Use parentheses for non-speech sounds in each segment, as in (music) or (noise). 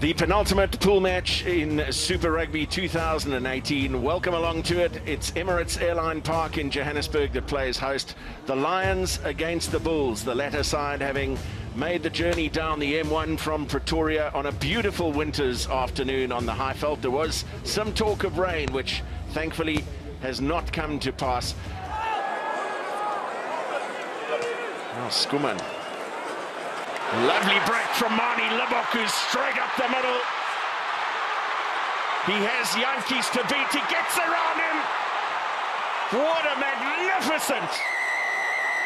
The penultimate pool match in Super Rugby 2018. Welcome along to it. It's Emirates Airline Park in Johannesburg that plays host. The Lions against the Bulls, the latter side having made the journey down the M1 from Pretoria on a beautiful winter's afternoon on the high Highveld. There was some talk of rain, which thankfully has not come to pass. Oh, Schoeman Lovely break from Manie Libbok, who's straight up the middle. He has Jantjies to beat. He gets around him. What a magnificent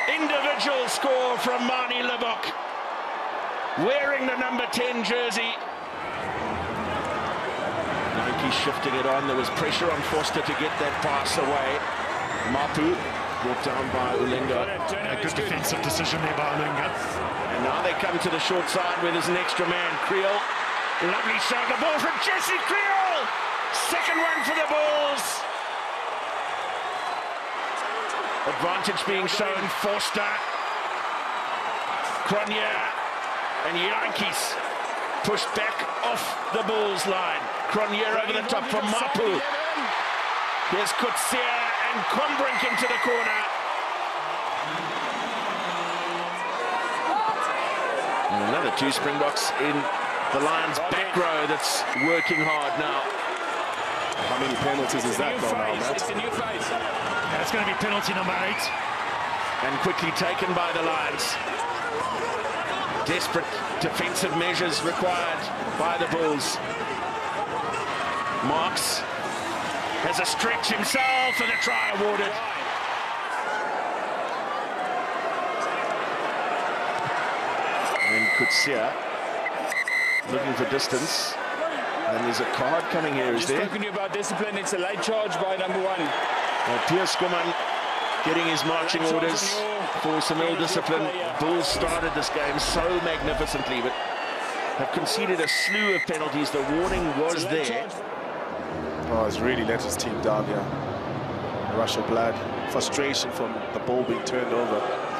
individual score from Manie Libbok. Wearing the number 10 jersey. Jantjies shifting it on. There was pressure on Vorster to get that pass away. Mapoe brought down by Ulengo. A good defensive decision there by Ulengo. And now they come to the short side where there's an extra man. Kriel. Lovely shot. The ball from Jesse Kriel. Second one for the Bulls. Advantage being shown. Vorster. Cronje and Jantjies pushed back off the Bulls line. Cronje over the top from Mapoe. There's Coetzee and Combrinck into the corner. And another two Springboks in the Lions' back row that's working hard now. How many penalties is that though now, Matt? It's a new phase. Yeah, going to be penalty number eight. And quickly taken by the Lions. Desperate defensive measures required by the Bulls. Marx has a stretch himself and a try awarded. And Coetzee looking for distance. And there's a card coming here, is Just there? talking to you about discipline, it's a late charge by number one. Well, Pierre Schoeman getting his marching orders for some ill discipline. Bulls started this game so magnificently, but have conceded a slew of penalties. The warning was there. Oh, it's really let his team down here. Rush of blood, frustration from the ball being turned over.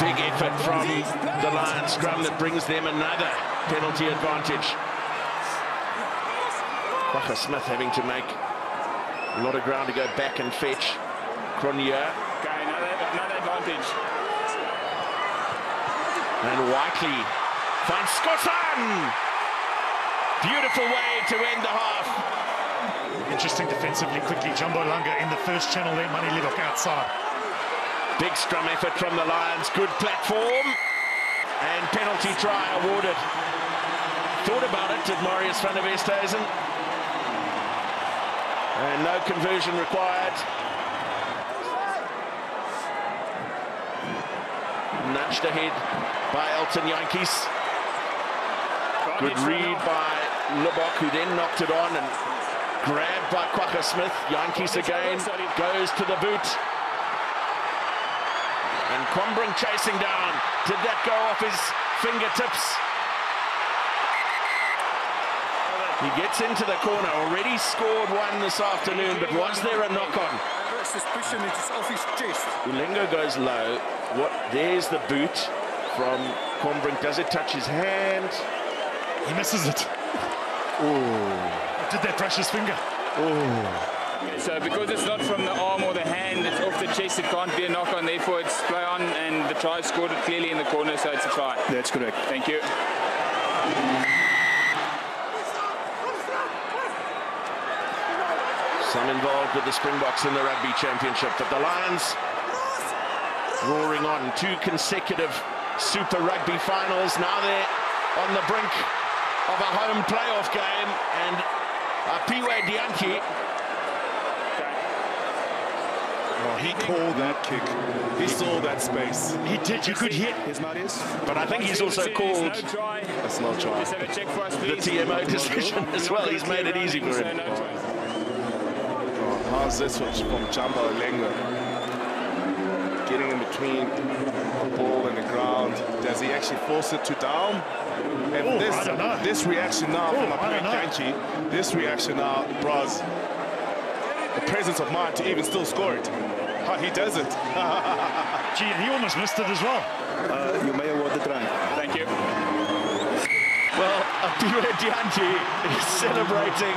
Big effort from the Lions scrum that brings them another penalty advantage. Kwagga Smith having to make a lot of ground to go back and fetch. Cronje Okay, another, another advantage. and Whiteley finds Skosan. Beautiful way to end the half. Interesting defensively quickly. Jamba Ulengo in the first channel there. Manie Libbok outside. Big scrum effort from the Lions. Good platform. And penalty try awarded. Thought about it, did Marius van der Westhuizen. And no conversion required. Nudged ahead by Elton Jantjies. Good read by Libbok, who then knocked it on and grabbed by Kwagga Smith. Jantjies again goes to the boot. And Combrinck chasing down. Did that go off his fingertips? He gets into the corner. Already scored one this afternoon, but was there a knock-on? suspicion it is off his chest. Ulengo goes low. What? There's the boot from Combrinck. Does it touch his hand? He misses it. Oh. Did that brush his finger? Oh. So because it's not from the arm or the hand, it's off the chest, it can't be a knock on, therefore it's play on and the try scored it clearly in the corner, so it's a try. That's correct. Thank you. Some involved with the Springboks in the Rugby Championship, but the Lions roaring on. Two consecutive Super Rugby finals. Now they're on the brink of a home playoff game, and Aphiwe Dyantyi Oh, he called that kick. He saw that space. He did. You could hit. It's not his. but I think he's also called no try. That's no try. Just check for the. TMO decision as well. He's made it easy for him. no try. Oh, how's this one from Jamba Ulengo? Getting in between the ball and the ground. Does he actually force it to down? And Oh, this, I don't know. this reaction now from Oh, I don't know. Aphiwe this reaction now, bros, the presence of mind to even still score it. He does it. (laughs) Gee, and he almost missed it as well. Uh, you may award the try. Thank you. Well, Aphiwe Dyantyi is celebrating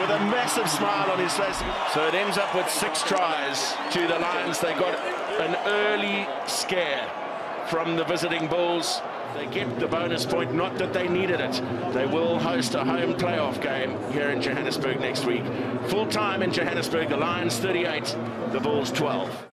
with a massive smile on his face. So it ends up with six tries to the Lions. They got an early scare from the visiting Bulls. They get the bonus point, not that they needed it. They will host a home playoff game here in Johannesburg next week. Full time in Johannesburg, the Lions 38, the Bulls 12.